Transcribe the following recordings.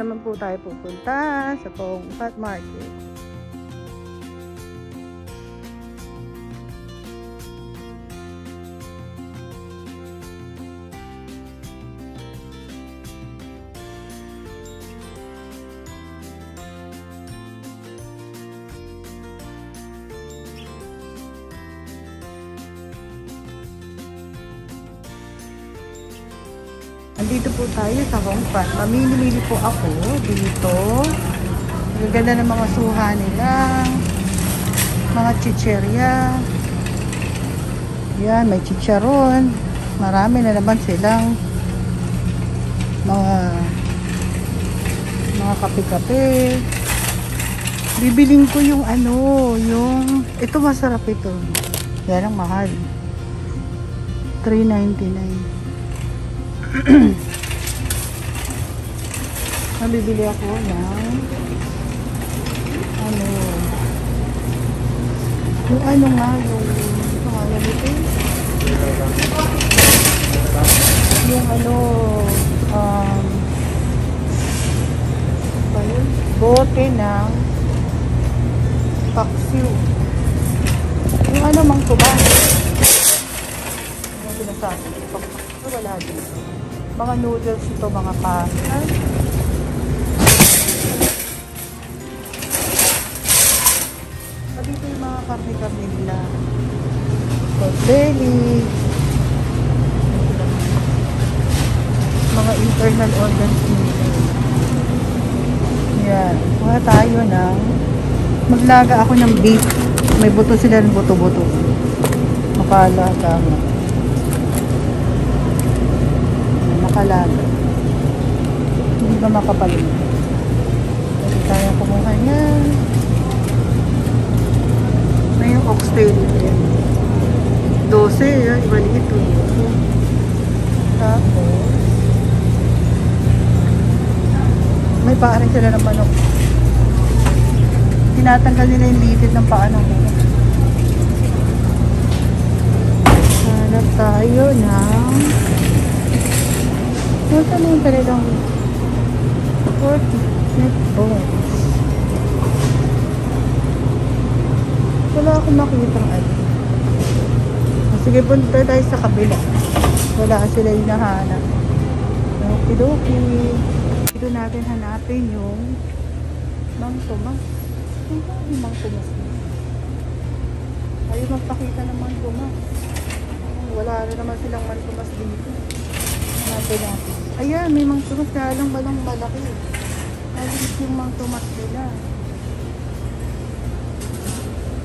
naman po tayo pupunta sa Pongpat Market. Andito po tayo sa Hong Kong. Mamimili po ako dito. Ang ganda ng mga suha nila. Mga chicherya. Yan, may chicharon. Marami na naman silang mga mga kape-kape. Bibiling ko yung ano, yung ito masarap ito. Yan ang mahal. 3.99. Nabibili ako ng ano? Yung ano nga yung pangalan ito yung ano um bote ng paksiw. Yung ano mang tuba yung sinasabi wala dito mga noodles ito, mga pasta. At dito yung mga karne-karne nila. Belly. Mga internal organs nila. Yan. Kuha tayo ng maglaga ako ng beef. May buto sila ng buto-buto. Makalaga mo. Nakalaga. Hindi ba makapalit? Hindi tayo kumuha niya. Na yung oxtail yan. 12 yan. Maliit to. Tapos, may paa rin sila ng manok. Tinatanggal nila yung litid ng paa ng manok. Hanap tayo ng Nasaan yung talagang 40 meatballs? Wala akong makita ng ano. Sige, punta tayo sa kabila. Wala sila yung nahanap. Okidoki. Dito natin hanapin yung Mang Tomas. Ano yung Mang Tomas? Ayaw magpakita ng Mang Tomas. Wala na naman silang Mang Tomas dito. Natin natin. Ayan, may Mang Tomas. Kaya lang balang malaki. Maliit yung Mang Tomas nila.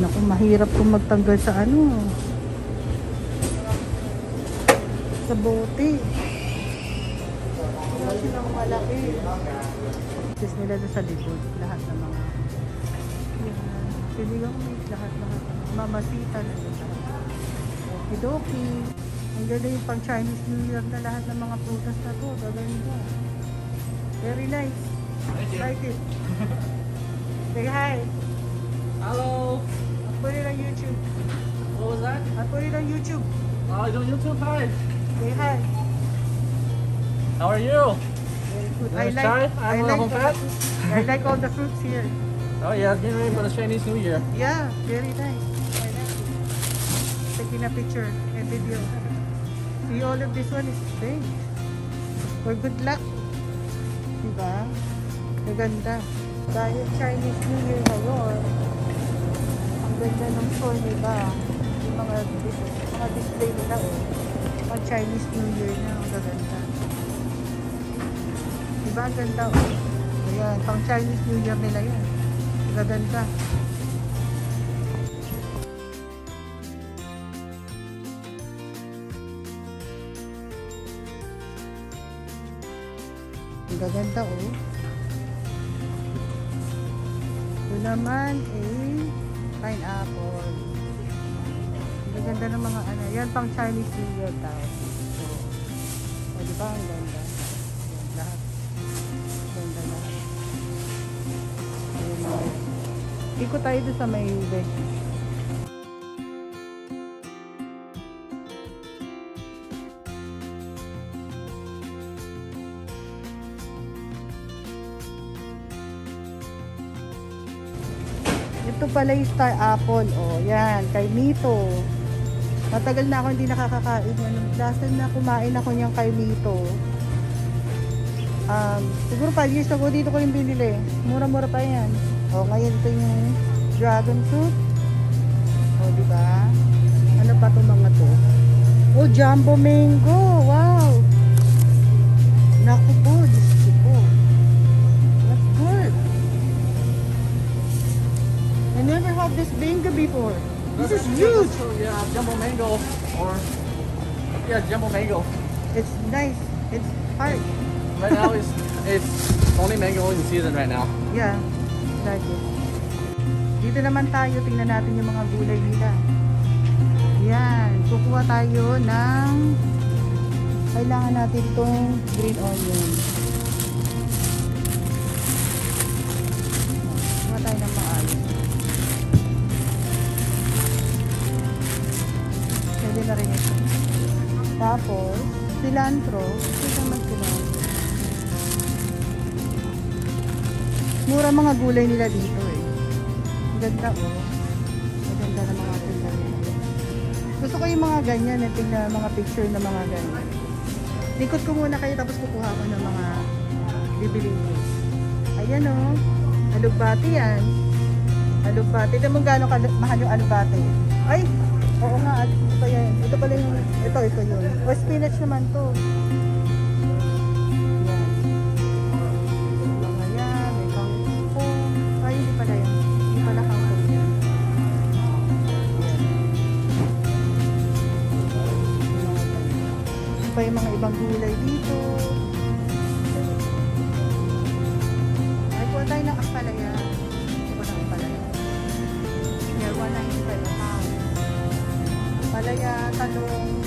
Naku, mahirap kung magtanggal sa ano. Sa bote. Wala silang malaki. Sis nila doon sa likod. Lahat ng mga yan. Sinigang may lahat-lahat. Mamasita na doon. Okidoki. Ang ganda yung pang Chinese New Year na lahat ng mga prutas na to. Gaganda. Very nice. Like it. Say hi. Hello. I'll put it on YouTube. What was that? I'll put it on YouTube. Ah, oh, you on YouTube? Hi. Say hi. How are you? Very good. I like. I like, all the, I like all the fruits here. Oh yeah, getting ready for the Chinese New Year. Yeah, very nice. I like it. Taking a picture and video. See, all of this one is fake. For good luck. Diba? Maganda. Dahil Chinese New Year ngayon, ang ganda ng store nila. Yung mga, mga display nila, oh. Mga Chinese New Year na, ang gaganda. Diba? Ang ganda, oh. Ayan, pang Chinese New Year nila. Ang gaganda. Gaganda oh. Ito naman eh pineapple. Gaganda ng mga ano. Yan pang Chinese New Year. So, o diba ang ganda? Yan lahat. Ganda lahat. Ayun. Ikot tayo doon sa may veggies. Ito pala yung star apple. Oh, yan. Kay Mito. Matagal na ako hindi nakakakain. Ano, last time na kumain ako niyang kay Mito. Um, siguro 5 years ago dito ko yung binili. Mura-mura pa yan. Oh, ngayon ito yung dragon fruit. Oh, di ba? Ano pa to mga to? Oh, jumbo mango. Wow. Naku. Before. This is huge. So, yeah, jumbo mango or yeah, jumbo mango. It's nice. It's hard. Right now it's it's only mango in season right now. Yeah, it. Dito naman tayo, tingnan natin yung mga gulay nila. Yan, kukuha tayo ng kailangan natin itong green onion. Kuha tayo ng maayos. Pwede na rin ito. Tapos, cilantro. Ito naman cilantro. Mura mga gulay nila dito eh. Ang ganda oh. Maganda na mga gulay. Gusto ko yung mga ganyan, eh, tingnan mga picture ng mga ganyan. Likot ko muna kayo tapos kukuha ko ng mga bibili ko. Ayan oh. Alugbati yan. Alugbati. Ito mo gano'ng mahal yung alugbati. Ay! Oo nga. al- Ito yan. Ito pala yung... Ito, ito yun. O spinach naman to. Ampalaya, talong.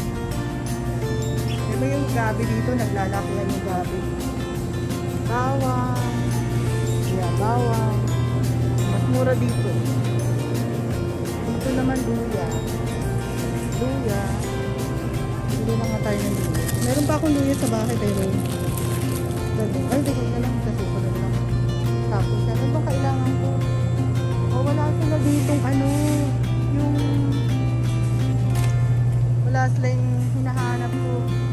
Di ba yung gabi dito? Naglalaki yan yung gabi. Bawang. Yeah, bawang. Mas mura dito. Dito naman luya. Luya. Hindi na nga tayo ng luya. Meron pa akong luya sa bahay pero ganun. Ay, ko na lang kasi ko na lang. Tapos, ano ba kailangan ko? O, wala sila ditong ano, yung sila yung hinahanap ko.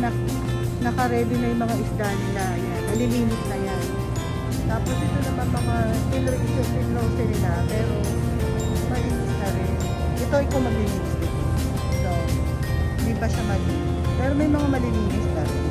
Nak naka-ready na yung mga isda nila. Ayan, nalilinis na yan. Tapos ito naman mga pinroise nila, pero malinis na rin. Ito ikaw maglilinis din. So, hindi pa siya malinis. Pero may mga malilinis na rin.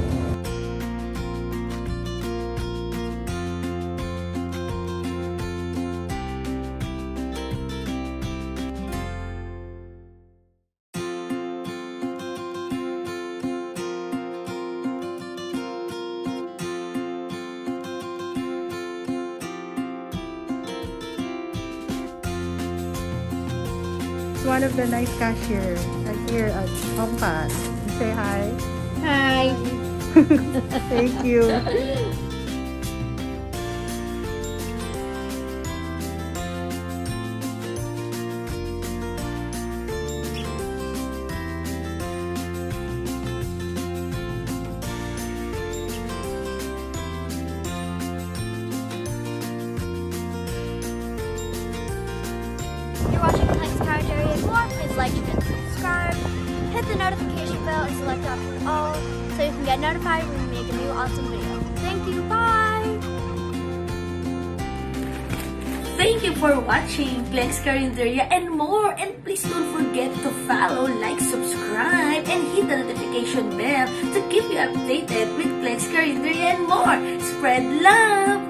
One of the nice cashier right here at Compass. Say hi. Hi. Thank you. More. Please like and subscribe. Hit the notification bell and select option all so you can get notified when we make a new awesome video. Thank you. Bye. Thank you for watching Flex Carinderia and more. And please don't forget to follow, like, subscribe, and hit the notification bell to keep you updated with Flex Carinderia and more. Spread love!